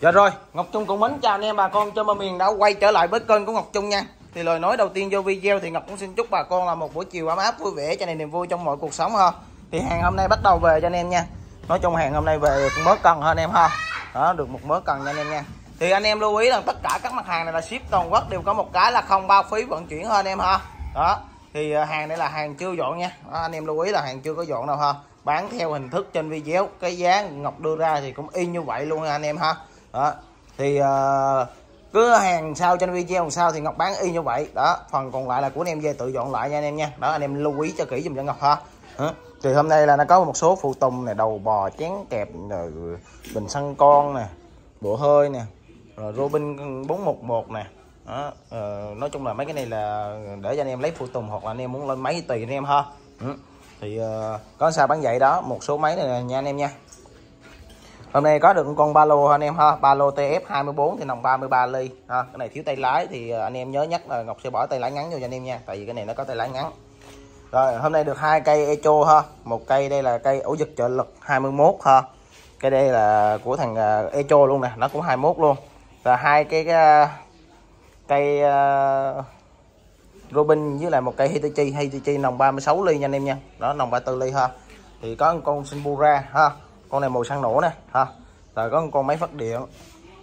Dạ rồi, Ngọc Trung cũng mến chào anh em bà con trên mà miền đã quay trở lại với kênh của Ngọc Trung nha. Thì lời nói đầu tiên vô video thì Ngọc cũng xin chúc bà con là một buổi chiều ấm áp vui vẻ cho nên niềm vui trong mọi cuộc sống ha. Thì hàng hôm nay bắt đầu về cho anh em nha. Nói chung hàng hôm nay về được mớ cần hơn anh em ha. Đó, được một mớ cần nha anh em nha. Thì anh em lưu ý là tất cả các mặt hàng này là ship toàn quốc đều có một cái là không bao phí vận chuyển hơn anh em ha. Đó. Thì ờ, hàng này là hàng chưa dọn nha. Đó, anh em lưu ý là hàng chưa có dọn đâu ha. Bán theo hình thức trên video, cái giá Ngọc đưa ra thì cũng y như vậy luôn ha anh em ha đó. Thì uh, cứ hàng sau trên video sau thì ngọc bán y như vậy. Đó phần còn lại là của anh em về tự dọn lại nha anh em nha. Đó anh em lưu ý cho kỹ dùm cho ngọc ha. Đó. thì hôm nay là nó có một số phụ tùng này đầu bò chén kẹp rồi bình xăng con nè bộ hơi nè rồi robin 411 nè. Đó uh, nói chung là mấy cái này là để cho anh em lấy phụ tùng hoặc là anh em muốn lên máy tùy anh em ha. Ừ. thì uh, có sao bán vậy đó một số máy này nha anh em nha hôm nay có được con ba lô anh em ha? Ba lô TF 24 thì nòng 33 ly ha. Cái này thiếu tay lái thì à, anh em nhớ nhắc là Ngọc sẽ bỏ tay lái ngắn vô cho anh em nha tại vì cái này nó có tay lái ngắn. Rồi hôm nay được hai cây echo ha. Một cây đây là cây ổ giật trợ lực 21 ha. Cái đây là của thằng à, echo luôn nè nó cũng 21 luôn. Và hai cái, cái cây uh, Robin với lại một cây Hitachi. Hitachi nòng 36 ly nha anh em nha. Đó nòng 34 ly ha. Thì có con Sinbura ha con này màu xăng nổ nè ha. Rồi có con máy phát điện.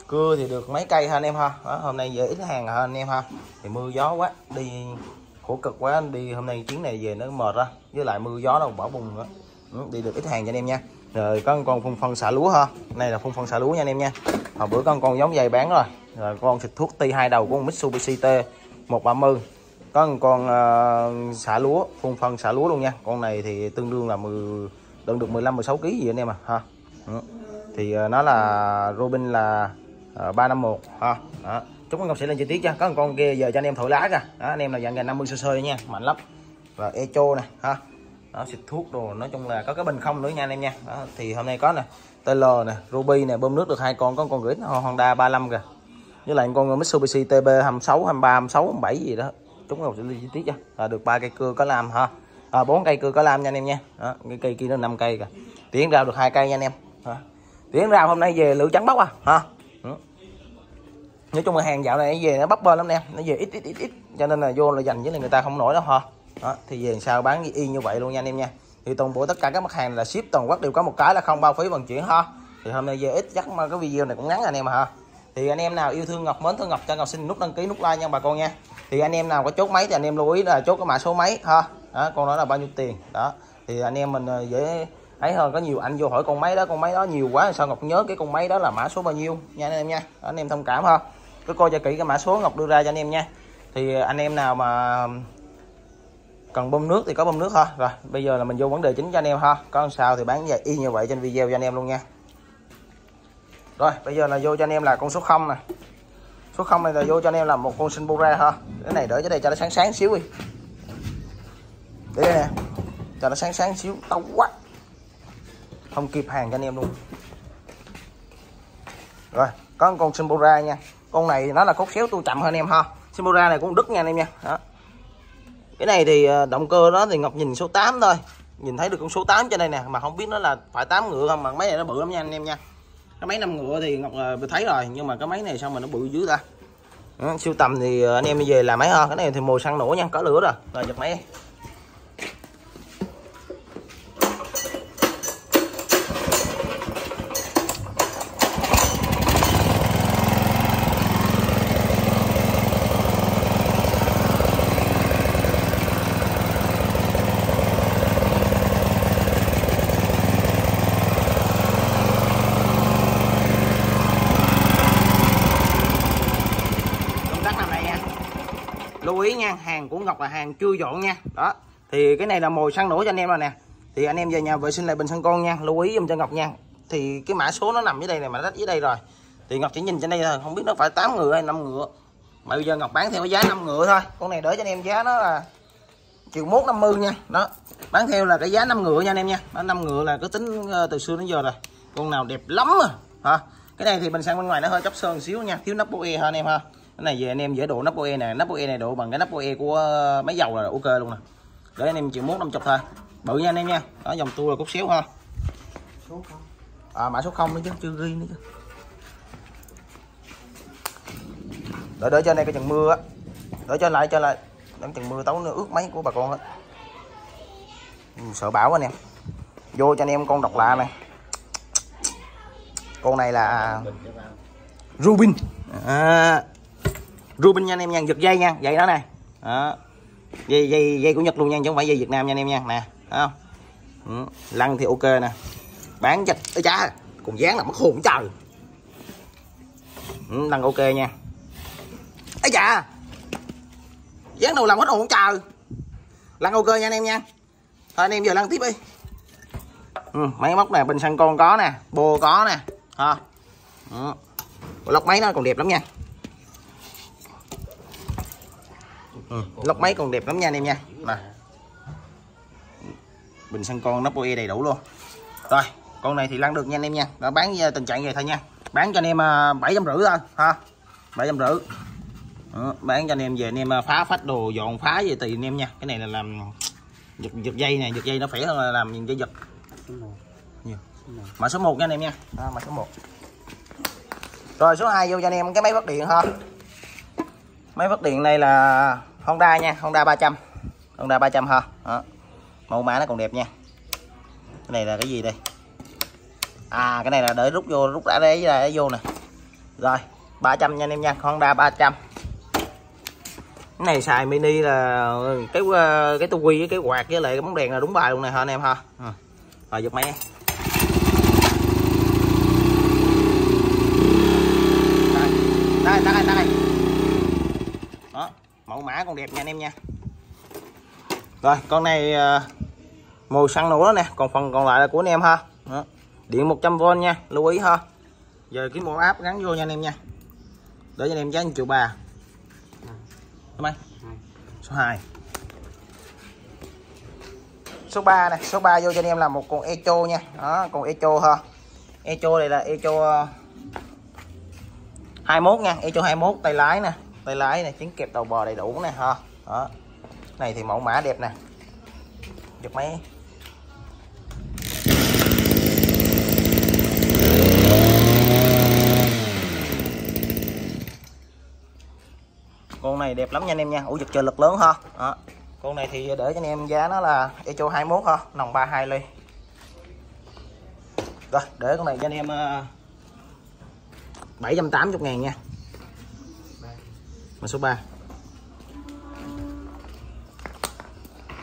Cưa thì được mấy cây ha anh em ha. Đó, hôm nay về ít hàng ha anh em ha. Thì mưa gió quá đi khổ cực quá. Đi hôm nay chuyến này về nó mệt ra với lại mưa gió đâu bỏ bùng nữa. Ừ, đi được ít hàng cho anh em nha. Rồi có con phun phân xả lúa ha. Này là phun phân xả lúa nha anh em nha. Hồi bữa có con giống dày bán rồi. Rồi con xịt thuốc ti hai đầu của con Mitsubishi T 130 có một con uh, xả lúa phun phân xả lúa luôn nha. Con này thì tương đương là 10 đựng được 15 16 kg gì anh em à ha? Ừ. thì à, nó là Robin là à, uh, 351 ha? Đó. chúc anh Ngọc sẽ lên chi tiết cho có một con kia giờ cho anh em thổi lá kìa. Đó, anh em là dạng gần 50 sơ sơ nha mạnh lắm. Và echo nè ha? Đó xịt thuốc đồ nói chung là có cái bình không nữa nha anh em nha. Đó, thì hôm nay có nè TL nè Ruby nè bơm nước được hai con có con gửi Honda 35 kìa. Với lại con Mitsubishi TB 26 23 26 27 gì đó. Chúng Ngọc sẽ lên chi tiết cho là được ba cây cưa có làm ha? Ờ, à, 4 cây cưa có lam nha anh em nha. Đó, cái cây kia nó 5 cây kìa. Tiến rau được hai cây nha anh em. Đó. tiến rau hôm nay về lửa trắng bóc à? Ha ừ. nói chung là hàng dạo này về nó bắp bên lắm nè. Nó về ít ít ít ít. Cho nên là vô là dành với người ta không nổi đâu hả? đó thì về sao bán y như vậy luôn nha anh em nha. Thì toàn bộ tất cả các mặt hàng là ship toàn quốc đều có một cái là không bao phí vận chuyển ha thì hôm nay về ít chắc mà cái video này cũng ngắn anh em à, ha thì anh em nào yêu thương ngọc mến thương ngọc cho ngọc xin nút đăng ký nút like nha bà con nha. Thì anh em nào có chốt máy thì anh em lưu ý là chốt cái mã số máy ha đó con đó là bao nhiêu tiền? Đó thì anh em mình ờ, dễ thấy hơn. Có nhiều anh vô hỏi con máy đó con máy đó nhiều quá sao ngọc nhớ cái con máy đó là mã số bao nhiêu? Nha anh em nha. Đó, anh em thông cảm ha. Cứ coi cho kỹ cái mã số ngọc đưa ra cho anh em nha. Thì anh em nào mà cần bơm nước thì có bơm nước ha. Rồi bây giờ là mình vô vấn đề chính cho anh em ha. Có sao thì bán về y như vậy trên video cho anh em luôn nha. Rồi bây giờ là vô cho anh em là con số 0 nè. Số 0 này là vô cho anh em là một con sinh ra ha. Cái này đỡ cho đây cho nó sáng sáng xíu đi đây nè. Cho nó sáng sáng xíu. Đau quá. Không kịp hàng cho anh em luôn. Rồi có con Simbora nha. Con này nó là cốt xéo tu chậm hơn anh em ha. Simbora này cũng đứt nha anh em nha. Đó. cái này thì ờ, động cơ đó thì Ngọc nhìn số 8 thôi. Nhìn thấy được con số 8 trên đây nè mà không biết nó là phải 8 ngựa không mà máy này nó bự lắm nha anh em nha. Cái máy năm ngựa thì Ngọc uh, thấy rồi nhưng mà cái máy này sao mà nó bự dưới ta? Đó, siêu tầm thì ờ, anh em đi về làm máy ha. Cái này thì mồi xăng nổ nha có lửa rồi. Rồi giật máy lưu ý nha hàng của Ngọc là hàng chưa dọn nha. Đó, thì cái này là mồi săn nổ cho anh em rồi nè. Thì anh em về nhà vệ sinh lại bình xăng con nha, lưu ý dùm cho Ngọc nha. Thì cái mã số nó nằm dưới đây này mà nó dưới đây rồi. Thì Ngọc chỉ nhìn trên đây thôi, không biết nó phải 8 ngựa hay 5 ngựa. Mà bây giờ Ngọc bán theo cái giá 5 ngựa thôi. Con này đỡ cho anh em giá nó là triệu mốt 50 nha. Đó, bán theo là cái giá 5 ngựa nha anh em nha. Bán 5 ngựa là cứ tính ờ, từ xưa đến giờ rồi. Con nào đẹp lắm à. Hả? Cái này thì bình sang bên ngoài nó hơi chóc sơn xíu nha. Thiếu nắp bô e hả anh em ha? Cái này về anh em dễ độ nắp OE này nắp OE này độ bằng cái nắp OE của ờ, máy dầu là ok luôn nè. Để anh em chịu mốt năm chục thôi. Bự nha anh em nha. Đó dòng tua là cút xíu ha. À mã số không nữa chứ chưa ghi nữa chứ. Đợi đợi cho này cái trận mưa á. Đợi cho lại cho lại. Đợi trận mưa tấu nữa ướt máy của bà con á. Ừ, sợ bão anh em vô cho anh em con độc lạ này. Con này là Rubin. À, Rubin nha anh em nha giật dây nha dây đó nè. Đó. dây dây dây của Nhật luôn nha chứ không phải dây Việt Nam nha anh em nha nè thấy không? Ừ. lăn thì ok nè. Bán chặt ơi cha còn dán là mất hồn trời. Ừ, lăn ok nha. Ấy chà dán đâu làm hết hồn trời. Lăn ok nha anh em nha. Thôi anh em giờ lăn tiếp đi. Ừ, máy móc nè bình xăng con có nè bô có nè. Ha ừ. lóc máy nó còn đẹp lắm nha. Ừ. máy còn đẹp lắm nha anh em nha. Nè bình xăng con nắp OE đầy đủ luôn. Rồi con này thì lăn được nha anh em nha. Nó bán ờ, tình trạng vậy thôi nha. Bán cho anh em ờ, bảy trăm rưỡi thôi ha. bảy trăm rưỡi. Bán cho anh em về anh em ờ, phá phách đồ dọn phá về tùy anh em nha. Cái này là làm giật, giật dây này giật dây nó khỏe hơn là làm dây giật. Mã số 1 nha anh em nha. Mã số 1 rồi số 2 vô cho anh em cái máy phát điện ha. Máy phát điện này là Honda nha, Honda 300 Honda 300 ha. Đó. mẫu mã nó còn đẹp nha. Cái này là cái gì đây? À cái này là để rút vô, rút đã đấy ra vô nè. Rồi 300 nha anh em nha, Honda 300 cái này xài mini là cái ờ, cái tu quy với cái quạt với lại cái bóng đèn là đúng bài luôn này hả anh em ha? Ừ. Rồi, giật máy đây đây đây đó mẫu mã còn đẹp nha anh em nha. Rồi, con này ờ, màu xăng nữa nè, còn phần còn lại là của anh em ha. Đó. điện 100V nha, lưu ý ha. Giờ cái bộ áp gắn vô nha anh em nha. Để cho anh em giá triệu Số mấy số 2 số 3 này số 3 vô cho anh em là một con echo nha. Đó, con echo ha. Echo này là echo ờ, 21 nha, echo 21 tay lái nè tay lái này chính kẹp đầu bò đầy đủ nè ha đó. Này thì mẫu mã đẹp nè. Giật máy con này đẹp lắm nha anh em nha. Ủ giật trời lực lớn ha đó. con này thì để cho anh em giá nó là echo 21 ha nòng 32 ly. Rồi, để con này cho anh em ờ, 780 ngàn nha mã số 3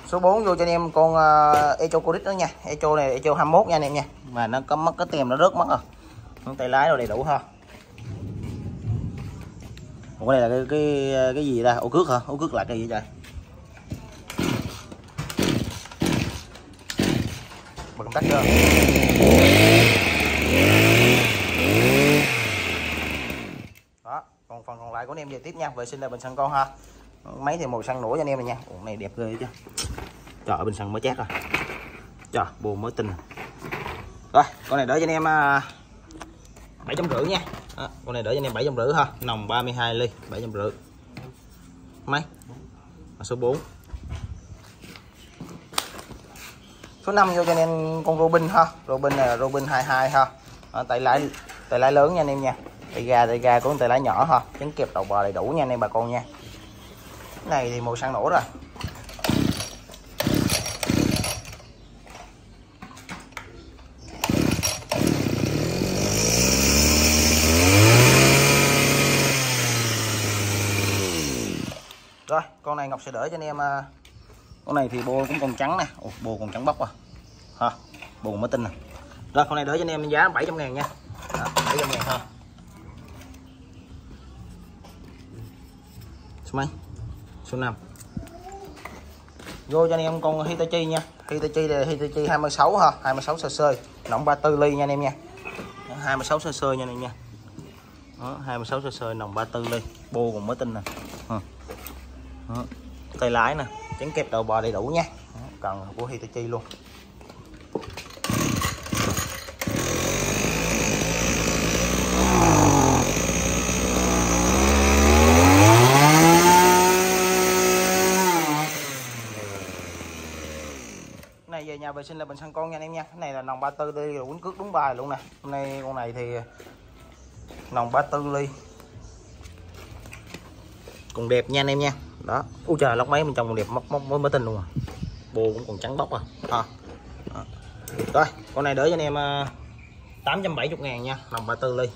số 4 vô cho anh em con uh, Echo Codic đó nha. Echo này Echo 21 nha anh em nha. Mà nó có mất cái tem nó rớt mất rồi. Con tay lái rồi đầy đủ ha. Còn cái này là cái cái cái gì đây ô cước hả? Ô cước là cái gì trời bật công tắc chưa đó còn phần còn lại của anh em về tiếp nha. Vệ sinh là bình xăng con ha. Máy thì màu xăng nổi cho anh em này nha. Ủa, này đẹp ghê chứ. Trời ơi bình xăng mới chát rồi. Trời bùa mới tinh. Rồi con này đỡ cho anh em à, bảy trăm rưỡi nha. À, con này đỡ cho anh em bảy trăm rưỡi ha. Nồng 32 ly bảy trăm rưỡi. Máy à, số 4 số 5 vô cho anh em con Robin ha. Robin là Robin 22 ha. À, tại lái tại lái lớn nha anh em nha tay ga tay ga của tay lái nhỏ ha trứng kẹp đầu bò đầy đủ nha anh em bà con nha. Cái này thì màu xăng nổ rồi. Rồi con này ngọc sẽ đỡ cho anh em à, con này thì bô cũng còn trắng nè. Ồ, bô còn trắng bóc à. Ha bô mới tinh nè rồi con này đỡ cho anh em giá 700 ngàn nha. Đó, 700 ngàn ha số mấy số 5 vô cho anh em con Hitachi nha. Hitachi là Hitachi 26 ha 26 sơ sơ. Nọng 34 ly nha anh em nha. 26 sơ sơ nha anh em nha. Đó, 26 sơ sơ nòng 34 ly. Bô còn mới tinh nè. Tay lái nè. Chắn kẹp đầu bò đầy đủ nha. Đó. cần của Hitachi luôn này về nhà vệ sinh là mình săn con nha anh em nha. Cái này là nòng 34 ly rồi quấn cước đúng bài luôn nè. Hôm nay con này thì à, nòng 34 ly. Còn đẹp nha anh em nha. Đó. Ui trời, lóc máy mình trong còn đẹp, móc móc, mới mới tinh luôn à. Bồ cũng còn trắng bóc à. À. đó. rồi, con này đỡ cho anh em à, tám trăm bảy ngàn nha, nòng 34 ly.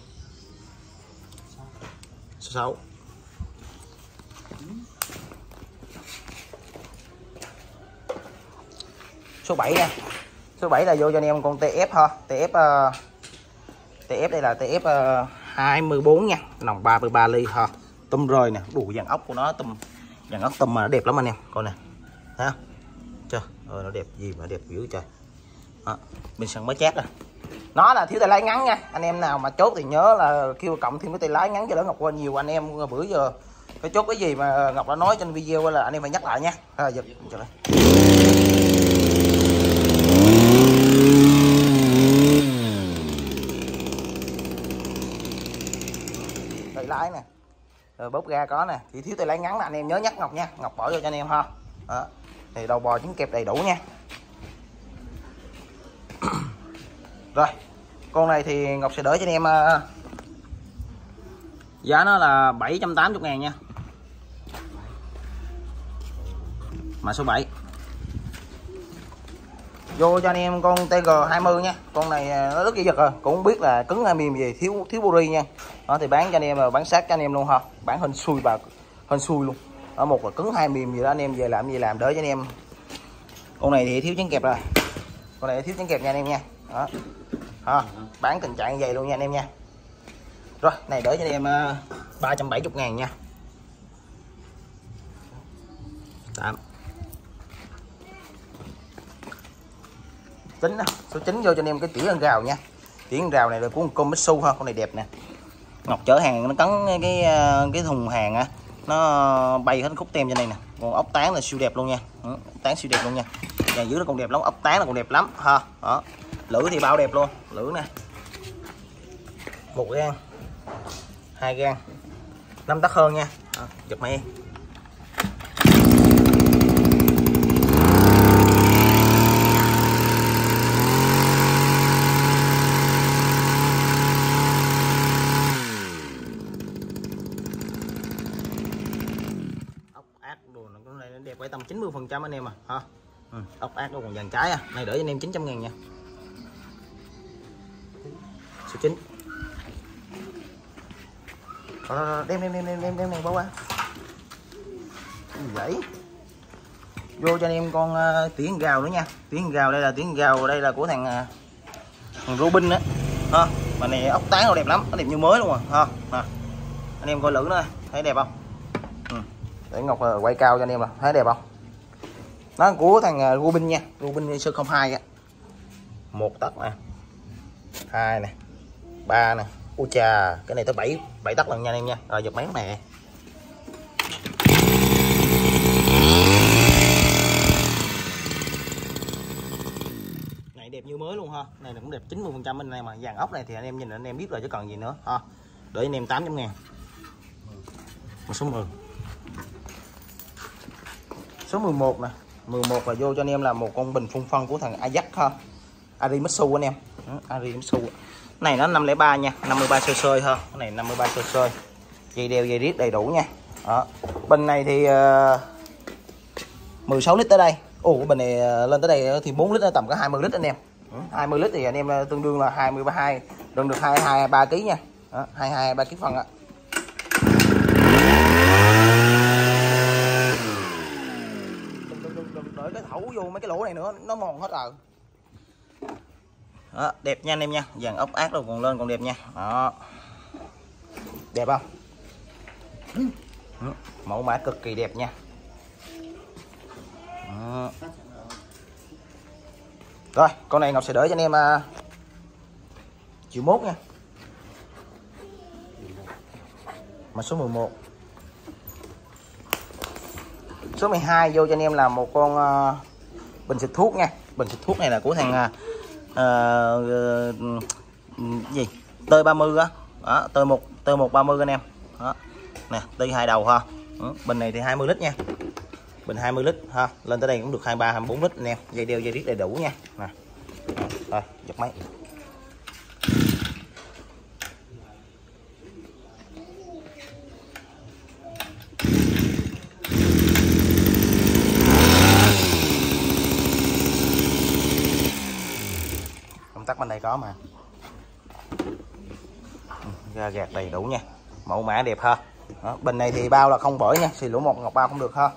6 số 7 nha số 7 là vô cho anh em con TF ha TF uh, ờ, TF đây là TF uh, 24 nha. Nòng 33 ly ha tôm rơi nè. Đủ dàn ốc của nó tôm dàn ốc tôm mà nó đẹp lắm anh em. Con nè. Ha, chưa ờ, nó đẹp gì mà đẹp dữ trời. Đó. bên sân mới chát rồi nó là thiếu tay lái ngắn nha. Anh em nào mà chốt thì nhớ là kêu cộng thêm cái tay lái ngắn cho đỡ ngọc qua nhiều anh em bữa giờ cái chốt cái gì mà ngọc đã nói trên video là anh em phải nhắc lại nha. À, giật tay lái nè. Rồi bóp ga có nè. Chỉ thiếu tay lái ngắn là anh em nhớ nhắc ngọc nha. Ngọc bỏ vô cho anh em ha. Đó. thì đầu bò trứng kẹp đầy đủ nha. Rồi con này thì ngọc sẽ đỡ cho anh em uh, giá nó là 780 ngàn nha. Mã số 7 vô cho anh em con TG20 nha. Con này ờ, nó rất dễ giật rồi cũng không biết là cứng hay mềm gì thiếu thiếu buri nha đó thì bán cho anh em và bán sát cho anh em luôn ha. Bán hình xui và hình xui luôn. Ở một là cứng hai mềm gì đó anh em về làm gì làm đỡ cho anh em. Con này thì thiếu trứng kẹp rồi. Con này thiếu trứng kẹp nha anh em nha. Đó. Ha, bán tình trạng vậy luôn nha anh em nha. Rồi này đỡ cho anh em ờ, uh, 370 ngàn nha. Tạm, chín số 9 vô cho anh em cái tỉa ăn rào nha. Tỉa ăn rào này là của con Mitsu ha con này đẹp nè. Ngọc chở hàng nó cắn cái ờ, cái thùng hàng á. Nó bay hết khúc tem trên đây nè. Còn ốc tán là siêu đẹp luôn nha. Ừ, ốc tán siêu đẹp luôn nha. Và dưới nó còn đẹp lắm ốc tán là còn đẹp lắm. Ha đó. Lưỡi thì bao đẹp luôn. Lưỡi nè. Một gan hai gan năm tấc hơn nha. Đó, giật mày ốc ác đồ nó này nó đẹp phải chấm anh em à. Ha ừ, ốc ác nó còn dàn trái à. Này đỡ cho anh em 900 ngàn nha. Số 9 đó, đem đem đem đem đem đem này bố qua. Vậy? Vô cho anh em con ờ, uh, tiếng gào nữa nha. Tiếng gào đây là tiếng gào đây là của thằng uh, thằng Robin đó ha mà này ốc tán nó đẹp lắm nó đẹp như mới luôn à. Ha à. anh em coi lử nó, thấy đẹp không? Ừ. để ngọc uh, quay cao cho anh em là thấy đẹp không? Nó của thằng ờ, Rubin nha. Rubin sơ 02 á. Một tấc nè. Hai nè. Ba nè. U chà, cái này tới 7 7 tấc lần nha anh em nha. Rồi, giật máy nè này, đẹp như mới luôn ha. Này cũng đẹp 90 phần trăm bên này mà. Vàng ốc này thì anh em nhìn, anh em biết rồi chứ còn gì nữa, ha. Để anh em 800 ngàn. Một số 10 số 11 nè. 11 là vô cho anh em là một con bình phun phân của thằng Ajax ha. Arimitsu anh em. Ừ, Arimitsu này nó 503 nha 53 sơ sơi ha cái này 53 sơ sơi dây đeo dây riết đầy đủ nha. Đó. bình này thì ờ, uh, 16 lít tới đây. Ồ bình này uh, lên tới đây thì 4 lít tầm có 20 lít anh em. Ừ, 20 lít thì anh em ờ, tương đương là 22 đừng được 22 23 kg nha. Đó, 22 3 kg phần ạ đợi cái thẩu vô mấy cái lỗ này nữa nó mòn hết rồi. Đó, đẹp nha anh em nha dàn ốc ác đâu còn lên còn đẹp nha. Đó. Đẹp không? Mẫu mã cực kỳ đẹp nha. Đó. rồi con này ngọc sẽ đỡ cho anh em uh, triệu mốt nha. Mà số 11 số 12 vô cho anh em là một con uh, bình xịt thuốc nha. Bình xịt thuốc này là của thằng uh, uh, gì? Tơi 30 á. Đó tơi một tơi một 30 anh em. Đó. Nè tơi hai đầu ha. Đó. bình này thì 20 lít nha. Bình 20 lít ha. Lên tới đây cũng được 23 24 lít anh em. Dây đeo dây riết đầy đủ nha. Nè. Rồi giật máy. Công tắc bên đây có mà. Ra gạt đầy đủ nha. Mẫu mã đẹp ha. Đó. bình này thì bao là không bởi nha. Xì lũ một ngọc bao không được ha.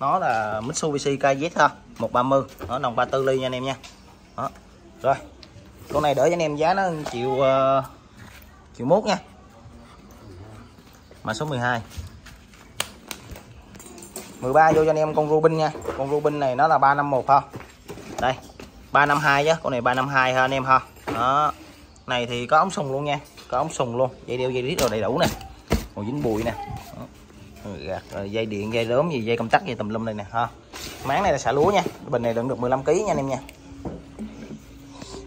Nó là Mitsubishi KZ ha. 130 nó nòng 34 ly nha anh em nha. Đó. rồi. Con này đỡ cho anh em giá nó chịu uh, chịu mốt nha. Mã số 12 13 vô cho anh em con Rubin nha. Con Rubin này nó là 351 ha. Đây. 352 chứ, con này 352 ha anh em ha. Đó, này thì có ống sùng luôn nha, có ống sùng luôn, dây đeo, dây rít rồi đầy đủ nè còn dính bụi nè. Gạt dây điện, dây lớn gì, dây công tắc, dây tùm lum đây nè, ha. Máng này là xả lúa nha bình này đựng được 15 kg nha anh em nha.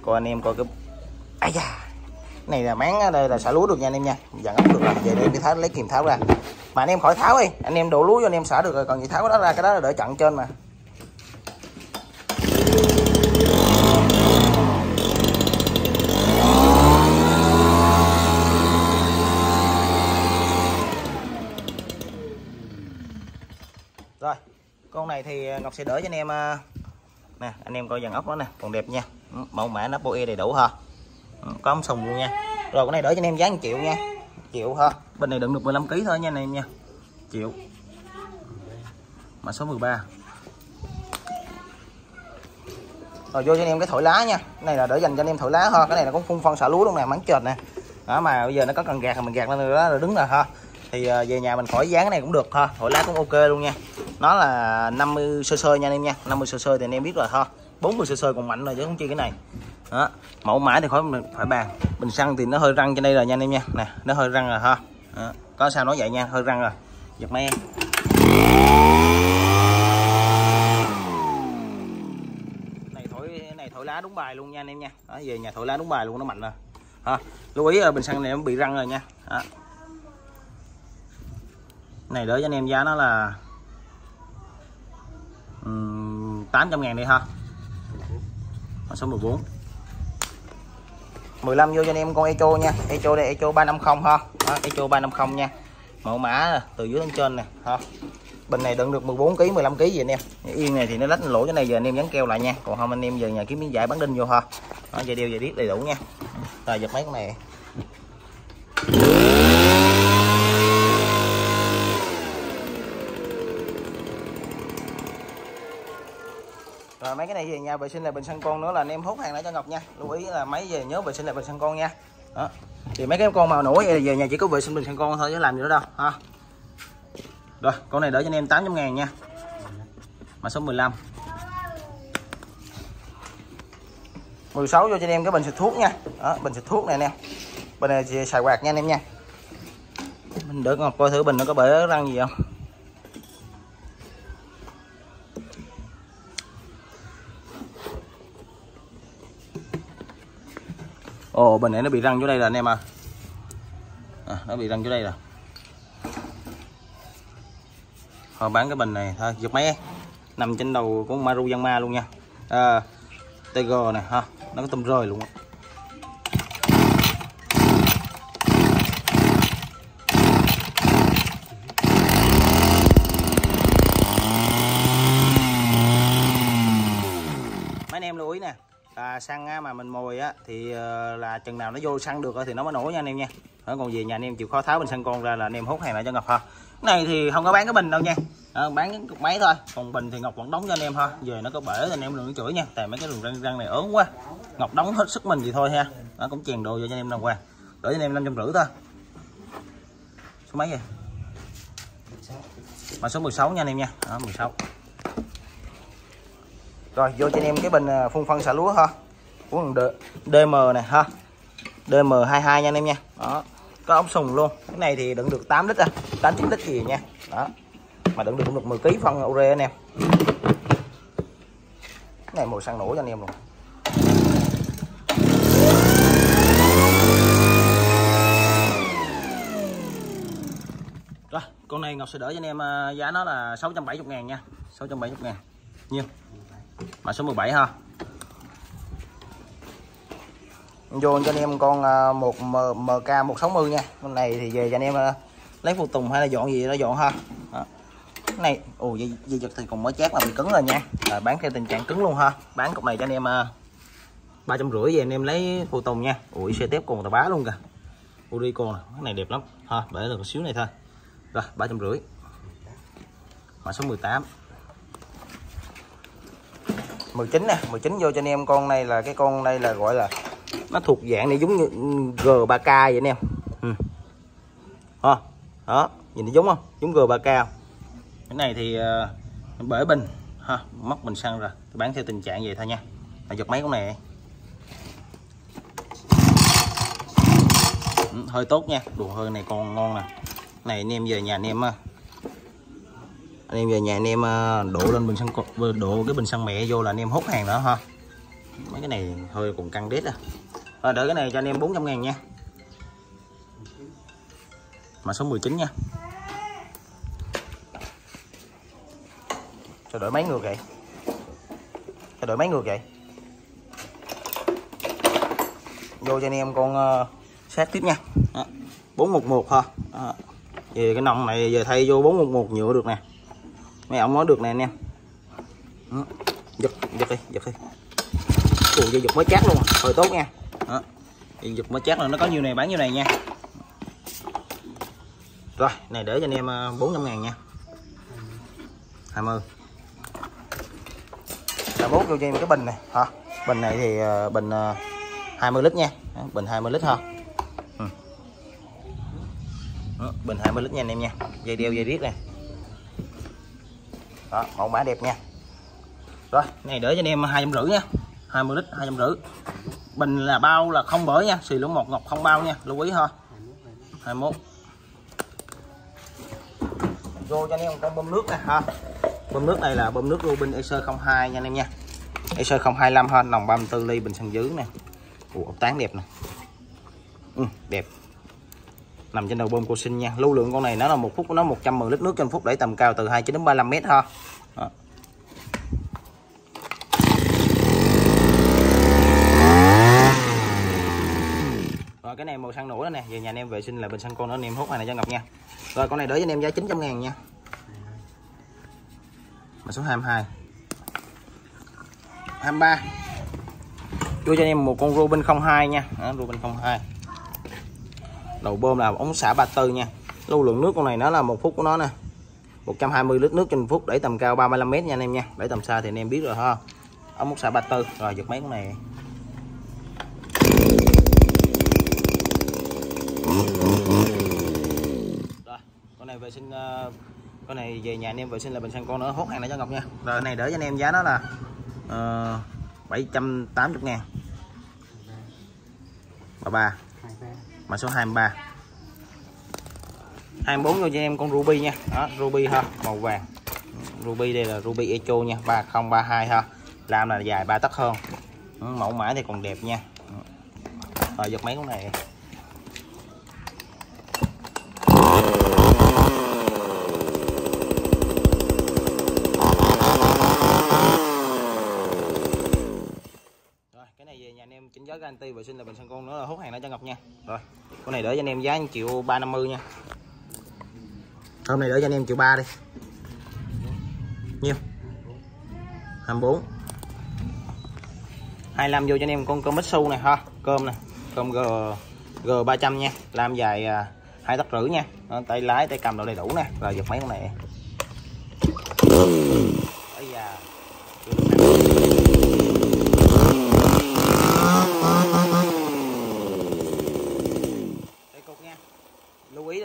Coi anh em coi cái, ai da này là máng đây là xả lúa được nha anh em nha, dặn ống được rồi, về đây đi tháo, lấy kìm tháo ra. Mà anh em khỏi tháo đi, anh em đổ lúa cho anh em xả được rồi, còn gì tháo cái đó ra, cái đó là đỡ chặn trên mà rồi con này thì ngọc sẽ đỡ cho anh em à, nè, anh em coi dàn ốc đó nè, còn đẹp nha. Ừ, mẫu mã nó e đầy đủ ha. Ừ, có ống sùng luôn nha. Rồi, con này đỡ cho anh em giá 1 triệu nha. Triệu ha. Bên này đựng được 15 kg thôi nha anh em nha. Triệu. Mã số 13 rồi, vô cho anh em cái thổi lá nha. Cái này là để dành cho anh em thổi lá ha. Cái này là có phun phân xả lúa luôn nè mắng trệt nè. Đó, mà bây giờ nó có cần gạt thì mình gạt lên đó là đứng rồi ha thì ờ, về nhà mình khỏi dán cái này cũng được ha. Thổi lá cũng ok luôn nha. Nó là 50 sơ sơ nha anh em nha. 50 sơ sơ thì anh em biết rồi ha. 40 sơ sơ còn mạnh rồi chứ không chi cái này. Đó mẫu mã thì khỏi phải bàn. Bình xăng thì nó hơi răng trên đây rồi nha anh em nha. Nè nó hơi răng rồi ha. Đó. có sao nói vậy nha hơi răng rồi. Giật máy em này thổi này thổi lá đúng bài luôn nha anh em nha. Đó, về nhà thổi lá đúng bài luôn nó mạnh rồi. Ha lưu ý là bình xăng này nó bị răng rồi nha. Đó này đỡ cho anh em giá nó là um, 800 ngàn đi ha. Số 14 15 vô cho anh em con Echo nha. Echo đây Echo 350 ha. Đó, Echo 350 nha. Mẫu mã từ dưới lên trên nè ha. Bình này đựng được 14 kg 15 kg gì anh em. Yên này thì nó lách lỗ cái này giờ anh em nhắn keo lại nha. Còn không anh em về nhà kiếm miếng giải bán đinh vô ha. Đó, dây đeo dây điếc đầy đủ nha. Rồi giật mấy cái này. Rồi mấy cái này về nhà vệ sinh là bình xăng con nữa là anh em hút hàng lại cho ngọc nha. Lưu ý là máy về nhớ vệ sinh là bình xăng con nha. Đó. Thì mấy cái con màu nổi về nhà chỉ có vệ sinh bình xăng con thôi chứ làm gì nữa đâu ha. Rồi con này đỡ cho anh em 800 ngàn nha. Mà số 15 16 vô cho anh em cái bình xịt thuốc nha. Đó, bình xịt thuốc này nè. Bình này xài quạt nha anh em nha. Mình đỡ ngọc coi thử bình nó có bể răng gì không. Ồ bình này nó bị răng chỗ đây rồi anh em à. à nó bị răng chỗ đây rồi. Họ bán cái bình này thôi giật máy. Nằm trên đầu của Maru Ma luôn nha. À, Tiger này ha nó có tôm rơi luôn á anh em lưu ý nè xăng mà mình mồi á thì ờ, là chừng nào nó vô xăng được thì nó mới nổ nha anh em nha. Đó, còn về nhà anh em chịu khó tháo bình xăng con ra là anh em hút hàng lại cho ngọc ha. Cái này thì không có bán cái bình đâu nha. À, bán cái cục máy thôi còn bình thì ngọc vẫn đóng cho anh em ha. Về nó có bể thì anh em đừng chửi nha tại mấy cái đường răng răng này ớn quá. Ngọc đóng hết sức mình gì thôi ha. Nó cũng chèn đồ vô cho anh em đồng qua để cho anh em năm trăm rưỡi thôi. Số mấy vậy? Mà số 16 nha anh em nha. Đó, 16 rồi vô cho anh em cái bình ờ, phun phân xả lúa ha của DM này, ha. DM22 nha anh em nha. Đó, có ống sùng luôn. Cái này thì đựng được 8 lít à 8 9 lít gì nha. Đó, mà đựng được cũng được 10 kg phân ure anh em. Cái này màu xăng nổ cho anh em luôn. Rồi, con này Ngọc sẽ đỡ cho anh em à, giá nó là 670 ngàn nha. 670 ngàn. Nhiêu? Mã số 17 ha vô cho anh em con à, một MK 160 nha. Con này thì về cho anh em à, lấy phụ tùng hay là dọn gì đó dọn ha. Đó. cái này ồ dây, dây giật thì còn mới chát là bị cứng rồi nha. Là bán theo tình trạng cứng luôn ha. Bán cục này cho anh em à, ba trăm rưỡi về anh em lấy phụ tùng nha. Ui xe tép còn tà bá luôn kìa. Uri con này. cái này đẹp lắm. Ha để được một xíu này thôi. Rồi ba trăm rưỡi. Mã số 18 19 nè 19 vô cho anh em con. Này là cái con này là gọi là nó thuộc dạng này giống như G3K vậy anh em. Ừ. đó nhìn nó giống không? Giống G3K cái này thì uh, bể bình. Ha mất bình xăng rồi bán theo tình trạng vậy thôi nha. Là giật mấy con này. Ừ, hơi tốt nha. Đồ hơi này còn ngon nè. Này anh em về nhà anh em ờ, anh em về nhà anh em ờ, đổ lên bình xăng đổ cái bình xăng mẹ vô là anh em hút hàng nữa ha mấy cái này hơi còn căng đít à. Rồi đợi cái này cho anh em 400 ngàn nha. Mà số 19 nha. Cho đổi mấy ngược vậy. Cho đổi mấy ngược vậy. Vô cho anh em con uh, sát tiếp nha. Đó. 411 ha. Đó. về cái nòng này giờ thay vô 411 nhựa được nè. Mấy ông nói được nè anh em. Đó. giật giật đi giật đi Ủa, dục mới chát luôn à? hồi tốt nha. Đó. dục mới chát là nó có nhiêu này bán nhiêu này nha. Rồi này để cho anh em ờ, 400 ngàn nha. 20 là bốt vô cho em cái bình này hả? Bình này thì ờ, bình ờ, 20 lít nha. Bình 20 lít ha. Ừ. bình 20 lít nha anh em nha. Dây đeo dây riết nè. Đó mẫu mã đẹp nha. Rồi này để cho anh em hai trăm rưỡi nha. 20 lít hai trăm rưỡi. Bình là bao là không bở nha xì lỗ một ngọc không bao nha lưu ý thôi. 21 vô cho anh em con bơm nước nè ha. Bơm nước này là bơm nước Rubin Acer 02 nha anh em nha. Acer 025 ha nòng 34 ly bình xăng dưới nè. Ủa, ốc tán đẹp nè. Ừ, đẹp. Nằm trên đầu bơm cô sinh nha. Lưu lượng con này nó là một phút nó 110 lít nước trên phút đẩy tầm cao từ 29 đến 35 mét ha. Đó. Rồi cái này màu xăng nổi đó nè. Về nhà anh em vệ sinh là bình xăng con nó anh em hút này, này cho Ngọc nha. Rồi con này đỡ cho anh em giá 900 ngàn nha. Mã số 22 23 đưa cho anh em một con Robin 02 nha. Đó, Robin 02 đầu bơm là ống xả 34 nha. Lưu lượng nước con này nó là một phút của nó nè. 120 lít nước trên phút để tầm cao 35 m nha anh em nha. Để tầm xa thì anh em biết rồi ha. Ống xả 34 rồi giật mấy con này. Rồi con này vệ sinh uh, con này về nhà anh em vệ sinh là bình xăng con nữa hốt hàng này cho Ngọc nha. Rồi này đỡ cho anh em giá nó là uh, 780 ngàn. Bà ba. Mã số 23 24 cho em con ruby nha. Đó ruby ha màu vàng. Ruby đây là ruby echo nha 3032 ha. Làm là dài ba tấc hơn. Mẫu mã thì còn đẹp nha. Rồi giật mấy con này giá garanti vệ sinh là bình xăng con nữa là hút hàng đã cho ngọc nha. Rồi con này để cho anh em giá 1 triệu ba năm mươi nha. Hôm nay để cho anh em triệu ba đi. Nhiêu? 24 25 vô cho anh em con cơm su này ha cơm này. Cơm G G 300 nha. Làm dài à, hai tấc rưỡi nha. Tay lái tay cầm đồ đầy đủ nè. Rồi giật mấy con này Ây da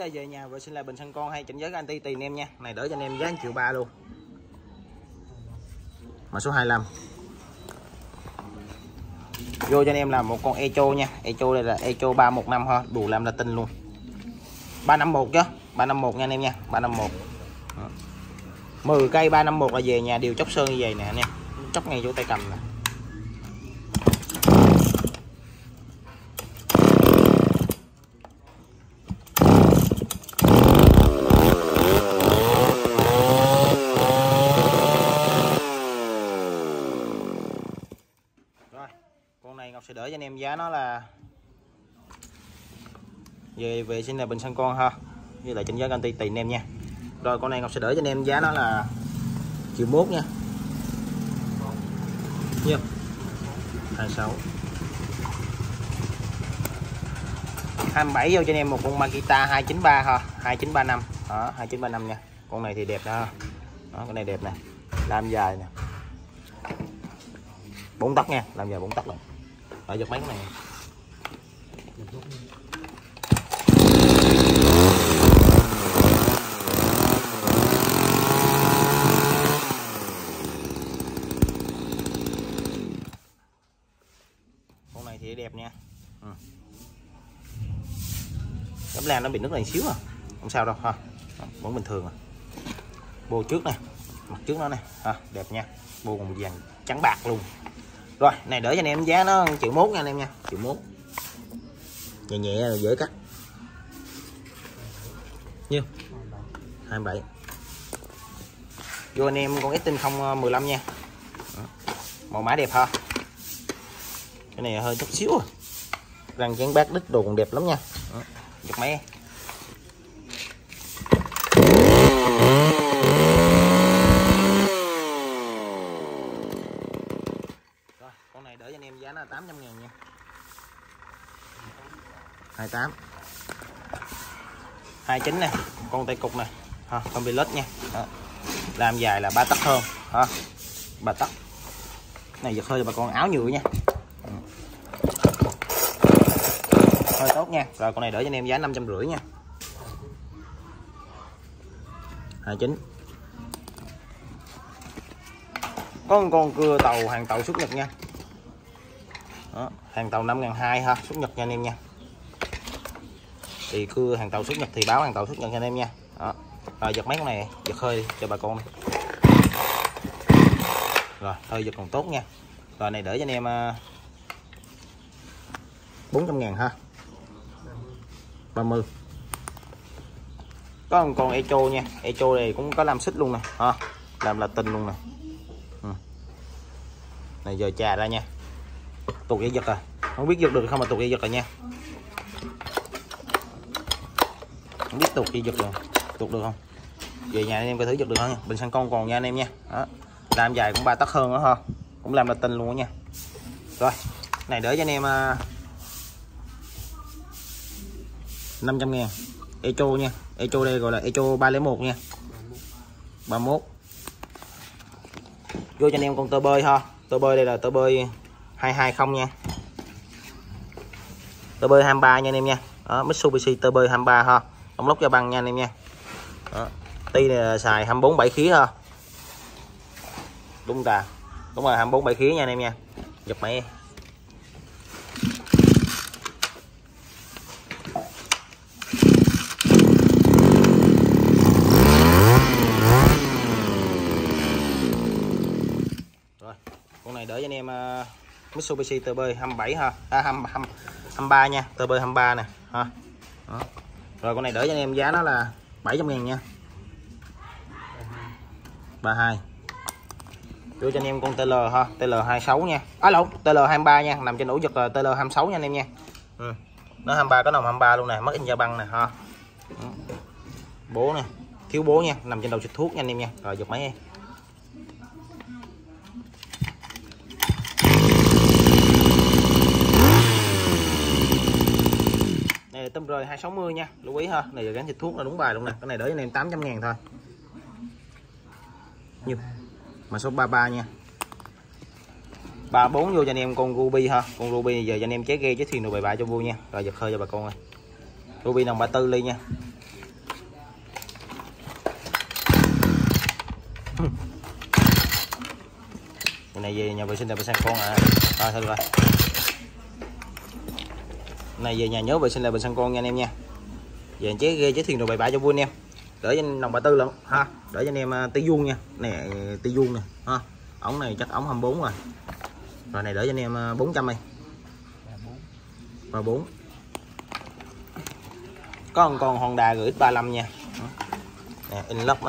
là về nhà vệ sinh lại bình xăng con hay chỉnh giới anti tiền em nha. Này, đỡ cho anh em giá 1 triệu ba luôn. Mã số 25 vô cho anh em là một con echo nha. Echo đây là echo 315 ha. Đủ làm là tinh luôn. 351 chứ. 351 nha anh em nha. 351 10 cây 351 là về nhà, đều chóc sơn như vậy nè anh em. Chóc ngay chỗ tay cầm nè. cho anh em giá nó là về vệ sinh là bình xăng con ha. Như là trên giá công ty tùy em nha. Rồi con này ngọc sẽ đỡ cho anh em giá nó là triệu mốt nha. Nhiêu 26 bảy vô cho anh em một con Makita 293 ha. 2935 đó 2935 nha. Con này thì đẹp đó, đó con này đẹp nè. Làm dài nè. Bốn tấc nha. Làm dài bốn tấc luôn ở giật mấy này. Con này thì đẹp nha. Ừ. tấm lan nó bị nước này xíu à. Không sao đâu, ha. Vẫn bình thường à. Bô trước này, mặt trước nó này. Ha, đẹp nha. Bô còn vàng trắng bạc luôn rồi, này đỡ cho anh em giá nó triệu mốt nha anh em nha. Triệu mốt. Nhẹ nhẹ, dễ cắt. Nhiêu? 27 vô anh em con tinh không ờ, 15 nha. Màu mã đẹp ha. Cái này hơi chút xíu à. Răng chén bát đít đồ còn đẹp lắm nha. Giật máy rồi con này đỡ cho anh em giá là 800 ngàn nha. 28 29 nè, con tay cục nè. Ha, con bị lết nha. Đó. làm dài là ba tấc hơn. Ha, ba tấc này, giật hơi bà con áo nhựa nha. Ừ. Hơi tốt nha. Rồi, con này đỡ cho anh em giá năm trăm rưỡi nha. 29 có một con cưa tàu, hàng tàu xuất nhật nha. Đó, hàng tàu năm ngàn hai ha xuất nhật nha anh em nha. Thì cưa hàng tàu xuất nhật thì báo hàng tàu xuất nhật cho anh em nha. Đó. rồi giật mấy con này giật hơi cho bà con. Rồi hơi giật còn tốt nha. Rồi này để cho anh em à, 400 ngàn ha. 30 có một con echo nha echo này cũng có làm xích luôn nè ha làm là tình luôn nè. Ừ. này giờ trà ra nha tuột dây giật à? Không biết giật được không mà tuột dây giật rồi nha? Không biết tuột dây giật rồi tuột được không? Về nhà anh em coi thử giật được không bình xăng con còn nha anh em nha. Đó. Làm dài cũng ba tấc hơn đó ha. Cũng làm là tình luôn đó nha. Rồi này đỡ cho anh em à, 500 ngàn. Echo nha. Echo đây gọi là Echo 301 nha. 31 vô cho anh em con tơ bơi ha. Tơ bơi đây là tơ bơi 220 nha. TB 23 nha anh em nha. Đó, Mitsubishi TB 23 ha. Ống lốc cho băng nha anh em nha. Đó. ti này xài 24 7 khí ha. Đúng ta. Đúng rồi 24 7 khí nha anh em nha. Giật máy. Rồi con này đỡ cho anh em ờ, Mitsubishi TB 27 ha à, 23 nha. TB 23 nè. Ha Đó. rồi con này đỡ cho anh em giá nó là 700 ngàn nha. 32 đưa cho anh em con TL ha TL26 nha. À lộn TL23 nha. Nằm trên ổ giật ờ, TL26 nha anh em nha. Ừ. nó 23 có nòng 23 luôn nè. Mất in da băng nè ha bố nè. Thiếu bố nha. Nằm trên đầu xịt thuốc nha anh em nha. Rồi giật máy em này, tôm rời 260 nha. Lưu ý ha, này gắn xịt thuốc là đúng bài luôn nè. Cái này đỡ cho anh em 800 ngàn thôi. Như mà số 33 nha. 34 vô cho anh em con ruby ha. Con ruby giờ cho anh em chế ghe chế thuyền đồ bài bạ cho vui nha. Rồi giật hơi cho bà con ơi. Ruby đồng 34 ly nha. Này về nhà vệ sinh là vệ sinh con à. Rồi, thôi rồi này, về nhà nhớ vệ sinh lại bình xăng con nha anh em nha. Về chế ghê chế thuyền đồ bài bạ cho vui anh em. Để cho đồng bà tư luôn ha. Để cho anh em à, tí vuông nha. Nè tí vuông nè, ha. Ống này chắc ống 24 rồi. Rồi này để cho anh em à, 400 đi. Và 4 có một con Honda gửi 35 nha. Nè inlock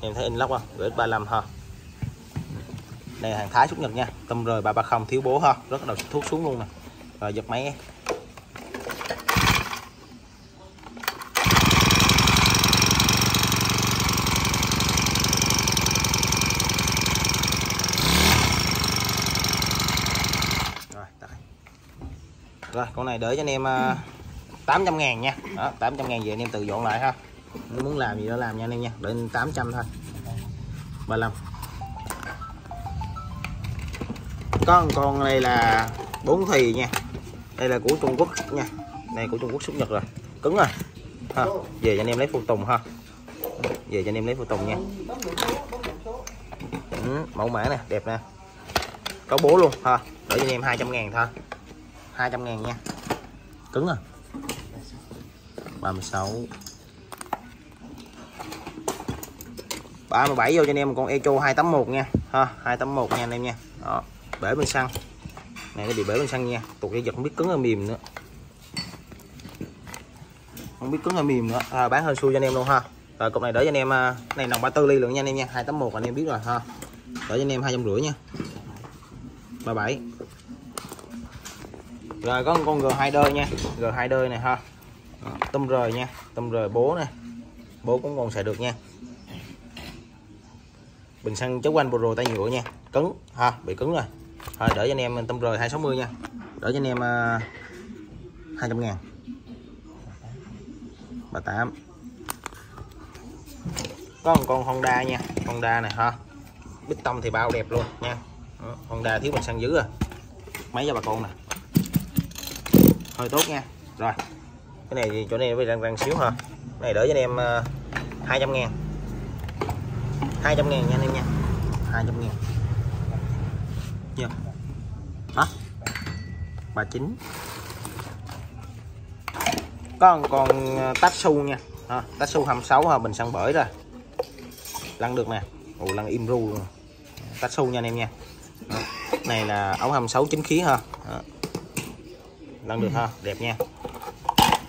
em thấy inlock không? Gửi 35 ha đây là hàng Thái xuất Nhật nha. Tâm rời 330 thiếu bố ha. Rất là đầu thuốc xuống luôn nè. Rồi giật máy. Rồi con này để cho anh em à, uh, 800 ngàn nha. Đó 800 ngàn về anh em tự dọn lại ha. Nếu muốn làm gì đó làm nha anh em nha. Để 800 thôi. 35 có một con này là bốn thì nha. Đây là của Trung Quốc nha. Này của Trung Quốc xuất Nhật rồi. Cứng rồi. Ha. về cho anh em lấy phụ tùng ha. Về cho anh em lấy phụ tùng nha. Ừ, mẫu mã nè đẹp nè. Có bố luôn ha. Để cho anh em 200 ngàn thôi. 200 ngàn nha. Cứng rồi. 36 37 vô cho anh em con Echo 281 nha. Ha 281 nha anh em nha. Đó bể bên xăng này nó bị bể bên xăng nha. Tụt dây giật không biết cứng hay mềm nữa. Không biết cứng hay mềm nữa. À, bán hơi xui cho anh em luôn ha. Rồi cục này đỡ cho anh em à, này nòng 34 ly lượng nha anh em nha. 281 anh em biết rồi ha. Đỡ cho anh em hai trăm rưỡi nha. 37 rồi có con G2 đơi nha. G2 đơi này ha. Tâm rời nha. Tâm rời bố nè bố cũng còn xài được nha. Bình xăng chống quanh pro tay nhựa nha. Cứng ha bị cứng rồi thôi đỡ cho anh em tâm rời 260 nha. Đỡ cho anh em à, uh, 200 ngàn. 38 có một con Honda nha Honda này ha. Bích tông thì bao đẹp luôn nha. Honda thiếu bình xăng dữ à. Máy cho bà con nè. Hơi tốt nha. Rồi cái này thì chỗ này phải răng răng xíu ha. Này đỡ cho anh em à, uh, 200 ngàn. 200 ngàn nha anh em nha. 200 ngàn chưa hả 39 có một con ờ, à, tách su nha. À, tách su 26 ha bình xăng bởi rồi. Lăn được nè. Ồ lăn im ru luôn. Tách su nha anh em nha. À, này là ống 26 chính khí ha à, lăn được ha đẹp nha.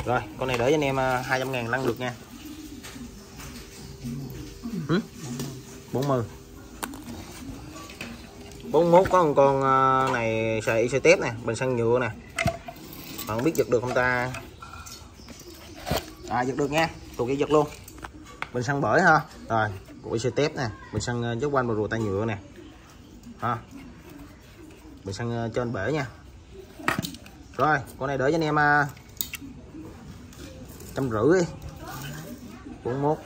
Rồi con này đỡ cho anh em ờ, 200 ngàn lăn được nha. 40 41 có một con à, này xài xe tép nè bình xăng nhựa nè. Bạn biết giật được không ta? À giật được nha tụi kia giật luôn. Bình xăng bởi ha. Rồi của xe tép nè bình xăng à, dốc quanh và rùa tay nhựa nè. Ha. Bình xăng à, trên bể nha. Rồi con này đỡ cho anh em à, trăm rưỡi 41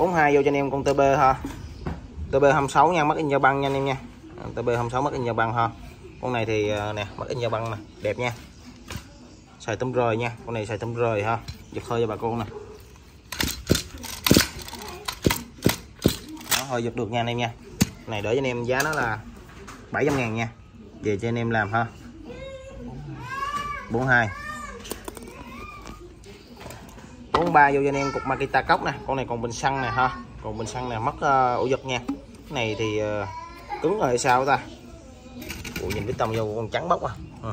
42 vô cho anh em con TB ha. TB 26 nha mất in da băng nha anh em nha. TB 26 mất in da băng ha. Con này thì à, nè mất in da băng nè đẹp nha. Xài tấm rời nha con này xài tấm rời ha. Giật hơi cho bà con nè. Đó, hơi giật được nha anh em nha. Này để cho anh em giá nó là 700 ngàn nha. Về cho anh em làm ha. 42 43 vô cho anh em cục Makita cốc nè. Con này còn bình xăng nè ha. Còn bình xăng nè mất ờ, uh, ổ giật nha. Cái này thì uh, cứng rồi sao ta? Ủa, nhìn cái tông vô con trắng bóc à. Ừ.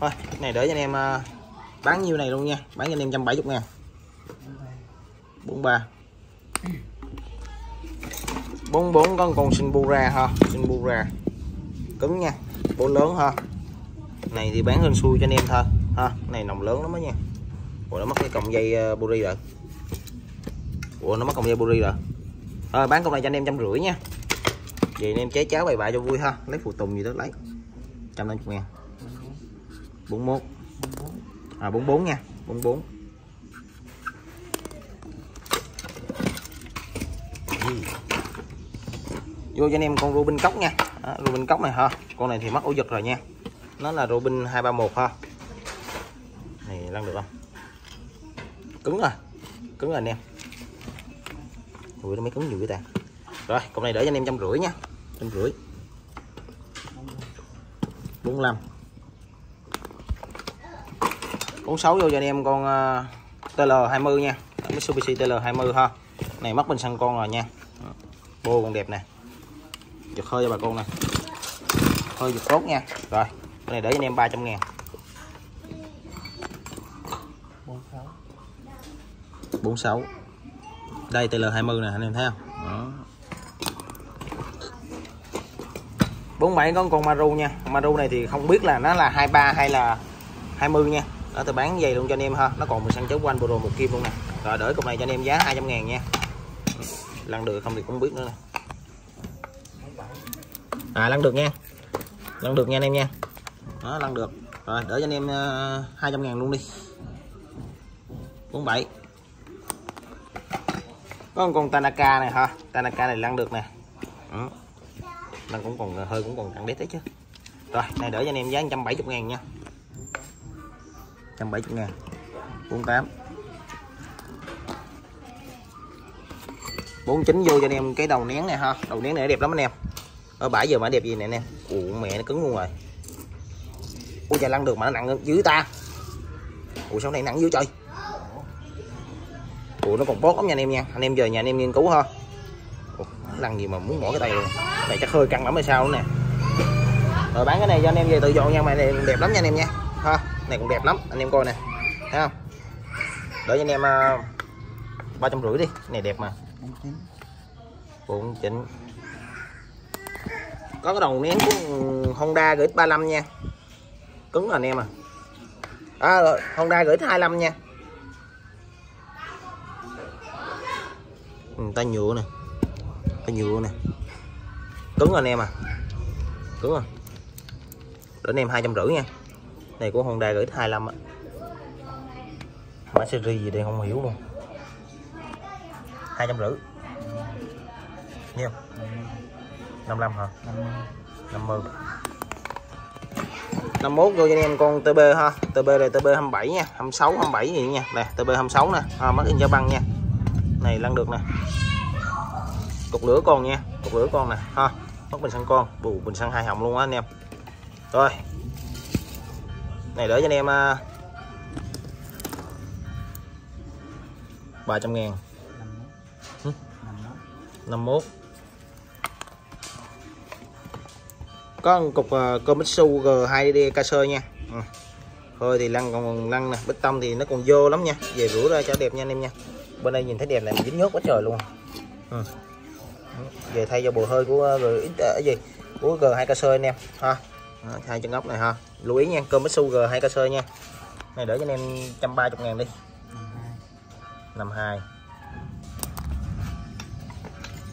thôi cái này để cho anh em uh, bán nhiêu này luôn nha. Bán cho anh em 170 ngàn. 43 44 con con sinh bura ha. Sinh bura. Cứng nha. Bố lớn ha. Này thì bán hơn xui cho anh em thôi ha. Này nòng lớn lắm đó nha. Ủa nó mất cái cọng dây ờ, buri rồi. Ủa nó mất cọng dây buri rồi. Thôi bán cọng này cho anh em trăm rưỡi nha. Vậy anh em chế cháo bày bạ cho vui ha. Lấy phụ tùng gì đó lấy. Trăm năm ngàn. 41 À 44 nha. 44 Vô cho anh em con Rubin cốc nha. Đó, Rubin cốc này ha. Con này thì mất ổ giật rồi nha. Nó là Rubin 231 ha. Này lăn được không? Cứng rồi cứng rồi anh em? Ui nó mới cứng nhiều vậy ta. Rồi con này để cho anh em trăm rưỡi nha. Trăm rưỡi. 45 46 vô cho anh em con ờ, uh, TL20 nha. Mitsubishi TL20 ha. Này mất bên xăng con rồi nha. Bô còn đẹp nè. Giật hơi cho bà con nè. Hơi giật tốt nha. Rồi cái này để cho anh em 300 ngàn. 46 đây TL20 nè anh em thấy không? Đó. 47 có con Maru nha. Maru này thì không biết là nó là 23 hay là 20 nha. Đó tôi bán giày luôn cho anh em ha. Nó còn một xăng chấu quanh pro một kim luôn nè. Rồi đỡ cục này cho anh em giá 200 ngàn nha. Lần được không thì cũng biết nữa nè. À lăn được nha. Lăn được nha anh em nha. Đó lăn được. Rồi đỡ cho anh em uh, 200 ngàn luôn đi. 47 có con Tanaka này ha Tanaka này lăn được nè. Ừ. lăn cũng còn, hơi cũng còn căng đét đấy chứ. Rồi, này đỡ cho anh em giá 170 ngàn nha. 170 ngàn. 48 49 vô cho anh em cái đầu nén này ha. Đầu nén này đẹp lắm anh em. Ở bãi giờ mà đẹp gì nè anh em? Ủa, mẹ nó cứng luôn rồi. Ui trời lăn được mà nó nặng dưới ta. Ủa, sao này nặng dưới trời? Ủa nó còn bót lắm nha anh em nha. Anh em giờ nhà anh em nghiên cứu ha. Ủa, gì mà muốn mỏi cái tay luôn. Này chắc hơi căng lắm hay sao nữa nè. Rồi bán cái này cho anh em về tự dọn nha. Mày này đẹp lắm nha anh em nha. Ha này cũng đẹp lắm. Anh em coi nè. Thấy không? Đợi cho anh em à, ba trăm rưỡi đi. Này đẹp mà. bốn chín. Có cái đầu nén của Honda gửi 35 nha. Cứng rồi anh em à. À Honda gửi 25 nha. Người ta nhựa nè. Tay nhựa nè. Cứng anh em à. Cứng rồi để anh em hai trăm rưỡi nha. Này của Honda gửi 25 á. Mã series gì đây không hiểu luôn. hai trăm rưỡi. Nhiêu 55 hả? 50 51 vô cho anh em con TB ha. TB này TB 27 nha. 26 27 gì nha. Nè TB 26 nè. À, mất in cho băng nha này lăn được nè. Cục lửa con nha cục lửa con nè. Ha móc bình xăng con bù bình xăng hai hồng luôn á anh em. Rồi. Này đỡ cho anh em à, uh, 300 ngàn. 51 có một cục uh, su G2D Caser nha. Ừ. thôi thì lăn còn lăn nè bích tông thì nó còn vô lắm nha. Về rửa ra cho đẹp nha anh em nha bên đây nhìn thấy đẹp này dính nhớt quá trời luôn. Ừ. về thay cho bồ hơi của ờ, G ở ờ, gì? Của G2 sơ anh em ha. Hai chân ốc này ha. Lưu ý nha cơm bít su G2 sơ nha. Này đỡ cho anh em 130 ngàn đi. 52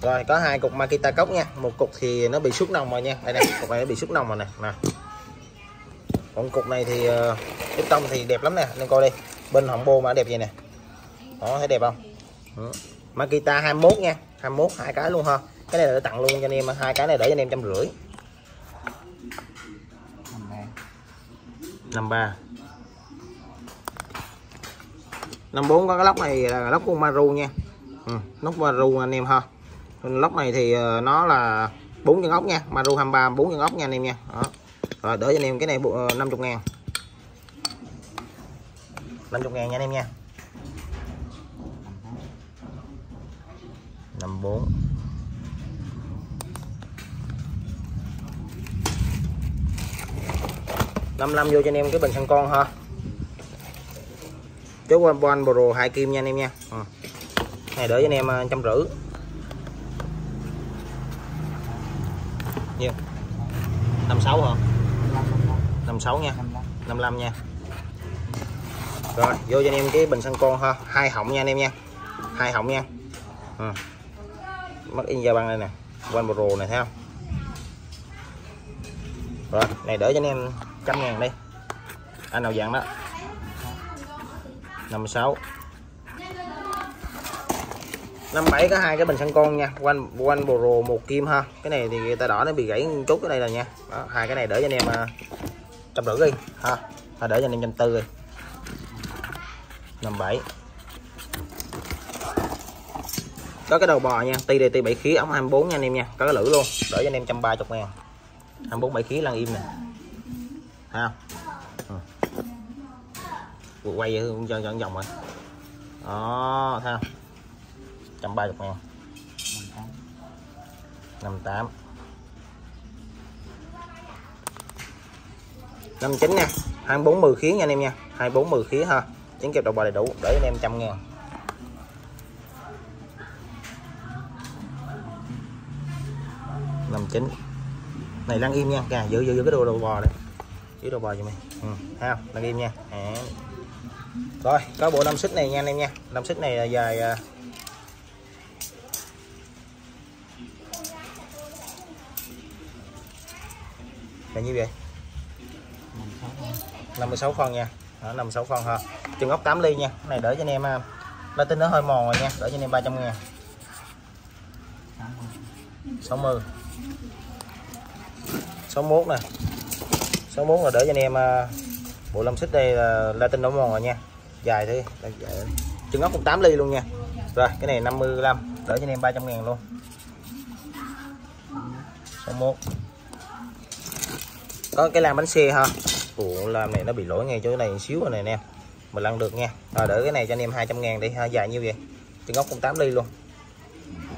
rồi có hai cục Makita cốc nha. Một cục thì nó bị xúc nồng rồi nha. Đây này cục này nó bị xúc nồng rồi nè. Nè. Còn cục này thì uh, tông thì đẹp lắm nè. Nên coi đi. Bên họng bô mà đẹp vậy nè đó thấy đẹp không? Ừ. Makita 21 nha. 21 hai cái luôn ha. Cái này là để tặng luôn cho anh em hai cái này để cho anh em trăm rưỡi. 53 54 có cái lóc này là lóc của Maru nha. Ừ, lóc Maru anh em ha. Lóc này thì ờ, nó là bốn chân ốc nha. Maru 23 bốn chân ốc nha anh em nha. Đó. rồi để cho anh em cái này ờ, 50 ngàn. 50 ngàn nha anh em nha. 54 55 vô cho anh em cái bình xăng con ha. Chốt one one pro hai kim nha anh em nha. Ừ. này đỡ cho anh em trăm rưỡi nhiêu 56 hả? 56 nha. 55 nha. Rồi, vô cho anh em cái bình xăng con ha. Hai họng nha anh em nha. Hai họng nha. Ừ mất in ra băng đây nè. Quanh Pro này thấy không? Rồi này đỡ cho anh em trăm ngàn đi. Anh nào dạng đó. 56 57 có hai cái bình xăng con nha. Quanh quanh bồ Pro một kim ha. Cái này thì người ta đỏ nó bị gãy chút cái đây là nha. Đó, hai cái này đỡ cho anh em à, trăm rưỡi đi ha. À, đỡ cho anh em trăm tư đi. 57 có cái đầu bò nha. TDT 7 khí, ống 24 nha anh em nha. Có cái lưỡi luôn. Đỡ cho anh em 130 ngàn. 24 7 khí, lăn im nè. Ha vừa quay vậy cho cho vòng rồi. Đó, thấy không? 130 ngàn. 58 59 nha. 24 10 khí nha anh em nha. 24 10 khí ha. Trứng kẹp đầu bò đầy đủ. Để anh em 100 ngàn. Năm chín. Này lăn im nha. Kìa giữ giữ giữ cái đồ đồ bò đây giữ đồ bò cho mày. Ừ, thấy không? Lăn im nha. À. rồi có bộ năm xích này nha anh em nha. Năm xích này là dài à, là như vậy? 56 con nha. Đó, 56 con ha. Chân ốc 8 ly nha. Cái này đỡ cho anh em à, nó tính nó hơi mòn rồi nha. Đỡ cho anh em 300 ngàn. 60 61 nè. 61 là để cho anh em à, bộ lâm xích đây là latin đóng mòn rồi nha. Dài thế chân ốc cũng 8 ly luôn nha. Rồi cái này 55 đỡ cho anh em 300 ngàn luôn. 61 có cái làm bánh xe ha. Ủa, làm này nó bị lỗi ngay chỗ này xíu rồi này nè mà lăn được nha. Rồi đỡ cái này cho anh em 200 ngàn đi ha. Dài như vậy? Chân ốc cũng 8 ly luôn.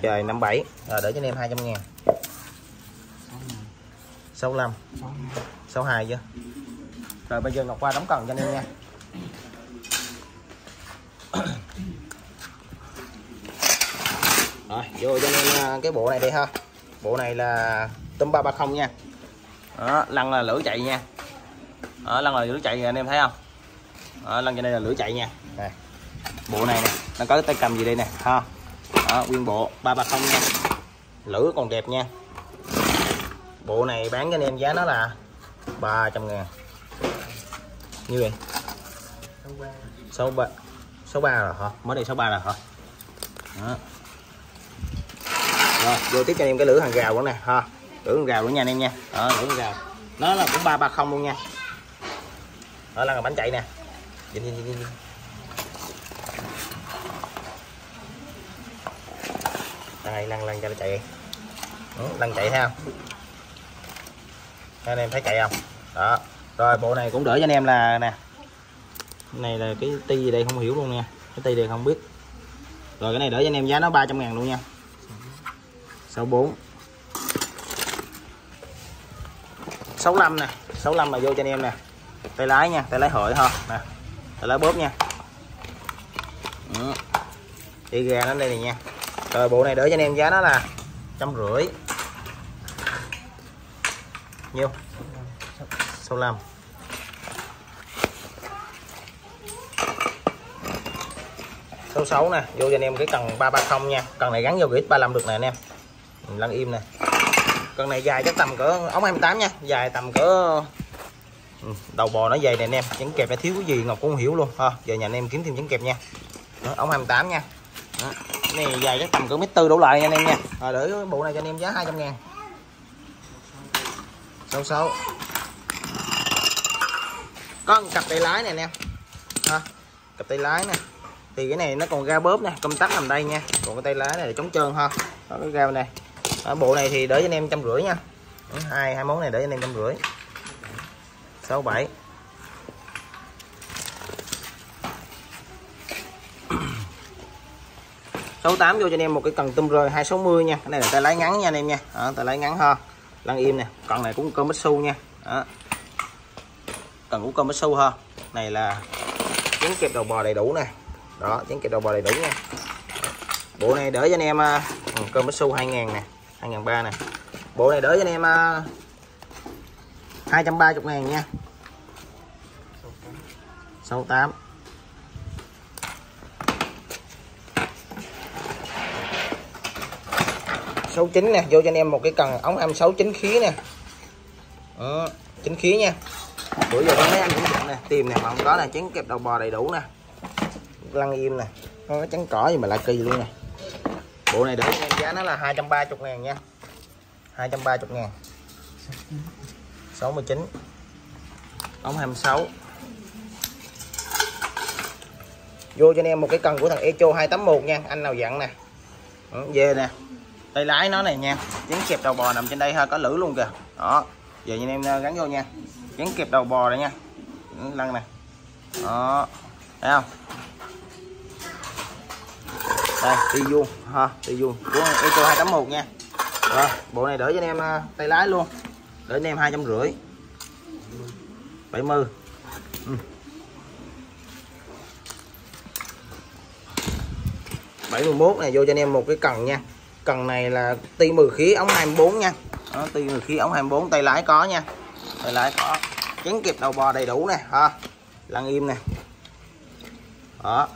Trời 57 rồi đỡ cho anh em 200 ngàn. 65 62 chưa rồi bây giờ Ngọc qua đóng cần cho anh em nha. Rồi vô cho anh em à, cái bộ này đi ha. Bộ này là tôm 330 nha. Đó, lăn là lửa chạy nha. Đó, lăn là lửa chạy anh em thấy không? Đó, lăn trên đây là lửa chạy nha. Này. bộ này nè nó có tay cầm gì đây nè ha. Đó, nguyên bộ 330 nha. Lửa còn đẹp nha bộ này bán cho anh em giá nó là 300 ngàn. Như vậy. 63 63 rồi hả? Mới đây 63 rồi hả? Đó. rồi vô tiếp cho anh em cái lửa hàng rào nữa nè ha. Lửa hàng rào nữa nha anh em nha. Đó lửa hàng rào. Nó là cũng 330 luôn nha. Đó là bánh chạy nè. Nhìn nhìn nhìn, nhìn. đây lăn lăn cho nó chạy. Đó, lăn chạy thấy không anh em thấy chạy không? Đó. Rồi, bộ này cũng đỡ cho anh em là, nè. Này là cái ti gì đây không hiểu luôn nha. Cái ti đây không biết. Rồi, cái này đỡ cho anh em giá nó 300 ngàn luôn nha. 64 65 nè. 65 mà vô cho anh em nè. Tay lái nha, tay lái hội ha nè, tay lái bóp nha. Đi gà nó đây này nha. Rồi, bộ này đỡ cho anh em giá nó là trăm rưỡi nhiêu 65 66 nè vô cho anh em cái cần 330 nha. Cần này gắn vô gửi 35 được nè anh em. Lăn im nè. Con này dài chắc tầm cỡ ống 28 nha. Dài tầm cỡ ừ, đầu bò nó dày này anh em. Chấn kẹp nó thiếu cái gì Ngọc cũng không hiểu luôn. Ha giờ nhà anh em kiếm thêm chấn kẹp nha. Đó, ống 28 nha. Đó. Cái này dài chắc tầm cỡ mét tư đổ lại nha anh em nha. Rồi để bộ này cho anh em giá 200 ngàn. 66 có một cặp tay lái này nè em. Ha cặp tay lái nè. Thì cái này nó còn ga bóp nè công tắc nằm đây nha. Còn cái tay lái này là chống trơn ha. Đó, cái ga này ở bộ này thì đỡ cho anh em trăm rưỡi nha. Hai hai món này đỡ cho anh em trăm rưỡi. Sáu bảy. Sáu tám vô cho anh em một cái cần tum rơi 260 nha. Cái này là tay lái ngắn nha anh em nha. À, tay lái ngắn ha lăn im nè cần này cũng cơm bích su nha. Đó. cần cũng cơm bích su ha. Này là trứng kẹp đầu bò đầy đủ nè. Đó trứng kẹp đầu bò đầy đủ nha. Bộ này đỡ cho anh em uh, cơm bích su 2000 nè 2003 nè. Bộ này đỡ cho anh em à, uh, 230 ngàn nha. 68 69 nè vô cho anh em một cái cần ống 269 khí nè. Đó, chính khí nha. Bữa giờ mấy anh cũng chọn nè tìm nè mà không có nè chén kẹp đầu bò đầy đủ nè. Lăn im nè không có trắng cỏ gì mà lại kỳ luôn nè. Bộ này để em giá nó là 230 ngàn nha. 230 ngàn. 69 ống 26 vô cho anh em một cái cần của thằng Echo 281 nha anh nào dặn nè. Ừ, về nè tay lái nó này nha. Gắn kẹp đầu bò nằm trên đây ha, có lưỡi luôn kìa. Đó. Giờ anh em ờ, gắn vô nha. Gắn kẹp đầu bò này nha. Lăn này đó. Thấy không? Đây, đi vuông, ha, đi vuông. Của Eco 281 nha. Rồi bộ này đỡ cho anh em ờ, tay lái luôn. Đỡ anh em hai trăm rưỡi. bảy mươi. Ừ. Bảy mươi mốt này, vô cho anh em một cái cần nha cần này là ti 10 khí ống 24 nha. Đó, ti 10 khí ống 24 tay lái có nha. Tay lái có. Chén kịp đầu bò đầy đủ nè ha. Lăn im nè. Đó.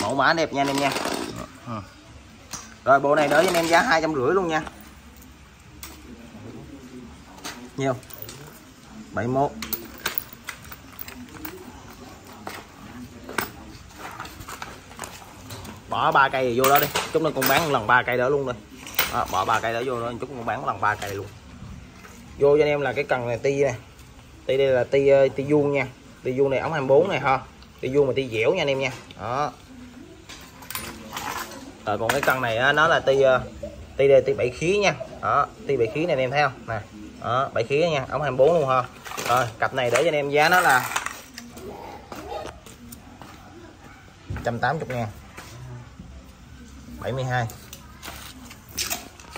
Mẫu mã đẹp nha anh em nha. Ừ. Rồi bộ này đỡ cho anh em giá hai trăm rưỡi luôn nha. Nhiều. 71 bỏ ba cây vô đó đi. Chút nữa cũng bán lần ba cây đó luôn đi đó, bỏ ba cây đó vô đó chút cũng bán lần ba cây luôn. Vô cho anh em là cái cần này ti này ti đây là ti ờ, ti vuông nha. Ti vuông này ống 24 này ha. Ti vuông mà ti dẻo nha anh em nha. Đó. Rồi còn cái cần này á, nó là ti ờ, ti đây ti bảy khí nha. Đó ti bảy khí này anh em thấy không? Nè. Đó bảy khí nha ống 24 luôn ha. Rồi cặp này để cho anh em giá nó là 180 ngàn. 72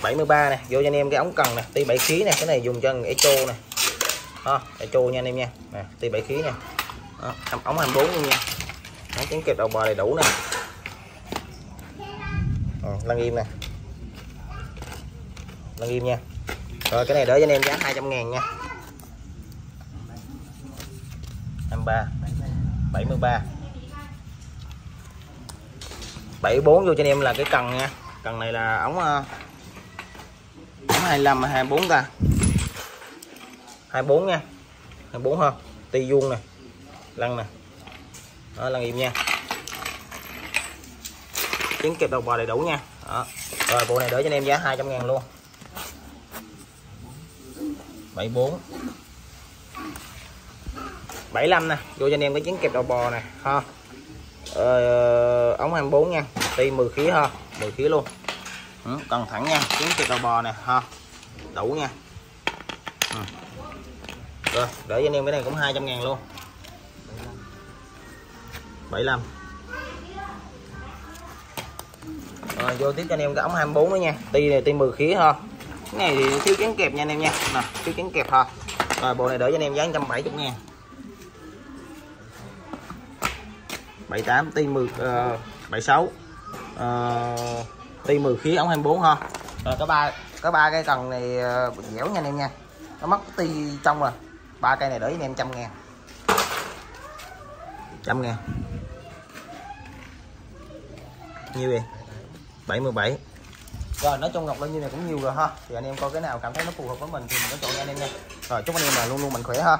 73 nè vô cho anh em cái ống cần nè ti 7 khí nè cái này dùng cho echo nè. Đó, echo nha anh em nha. Nè ti 7 khí nè. Đó, ống 24 luôn nha. Nó trắng kẹp đầu bò đầy đủ nè. Ừ, lăng im nè. Lăng im nha. Rồi cái này đỡ cho anh em giá 200 ngàn nha. 23 73 74 vô cho anh em là cái cần nha. Cần này là ống ờ, ống 25 24 ta. 24 nha. 24 ha ti vuông nè. Lăn nè. Đó, lăn im nha. Trứng kẹp đầu bò đầy đủ nha. Đó. rồi, bộ này đỡ cho anh em giá 200 ngàn luôn. 74 75 nè. Vô cho anh em cái trứng kẹp đầu bò nè. Ha Ờ, ờ, ống 24 nha. Ti 10 khí ha 10 khí luôn. Ừ, cần thẳng nha kiếm kẹp đầu bò nè ha. Đủ nha. Ừ. rồi để cho anh em cái này cũng 200 ngàn luôn. 75 rồi vô tiếp cho anh em cái ống 24 nữa nha. Ti này ti 10 khí ha. Cái này thì thiếu chén kẹp nha anh em nha. Nè thiếu chén kẹp ha. Rồi bộ này đỡ cho anh em giá 170 ngàn. 78 ti 10 uh, 76 uh, ti 10 khí ống 24 ha. Rồi có ba có ba cái cần này uh, dẻo nha anh em nha. Nó mất ti trong rồi. Ba cây này đỡ anh em trăm ngàn. Trăm ngàn. Nhiêu vậy? 77 rồi nói chung ngọc bao nhiêu này cũng nhiều rồi ha. Thì anh em coi cái nào cảm thấy nó phù hợp với mình thì mình có chọn nha anh em nha. Rồi chúc anh em là luôn luôn mạnh khỏe ha.